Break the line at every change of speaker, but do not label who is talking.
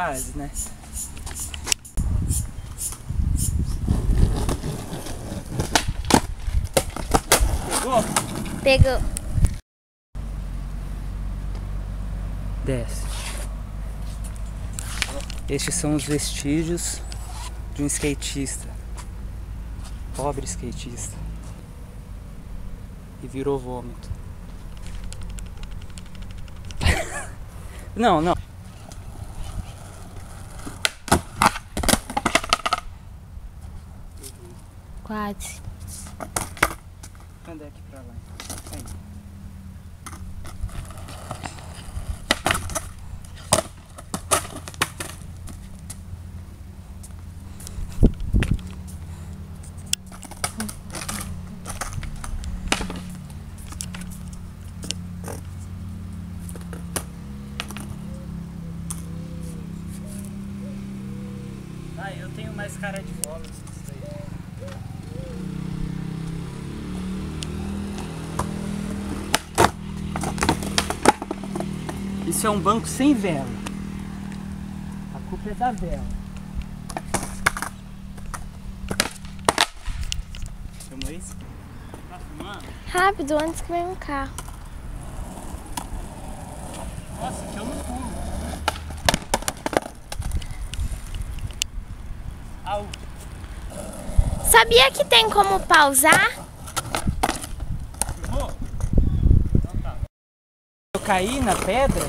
Né? Pegou?
Pegou.
Desce. Estes são os vestígios de um skatista. Pobre skatista. E virou vômito. não, não.
Quase.
Anda aqui pra lá. Aí. Ah, eu tenho mais cara de bola. Isso é um banco sem vela. A culpa é da vela. Filmou isso? Tá filmando?
Rápido, antes que venha um carro.
Nossa, que eu não pulo. Au.
Sabia que tem como pausar?
Filmou? Então tá. Eu caí na pedra,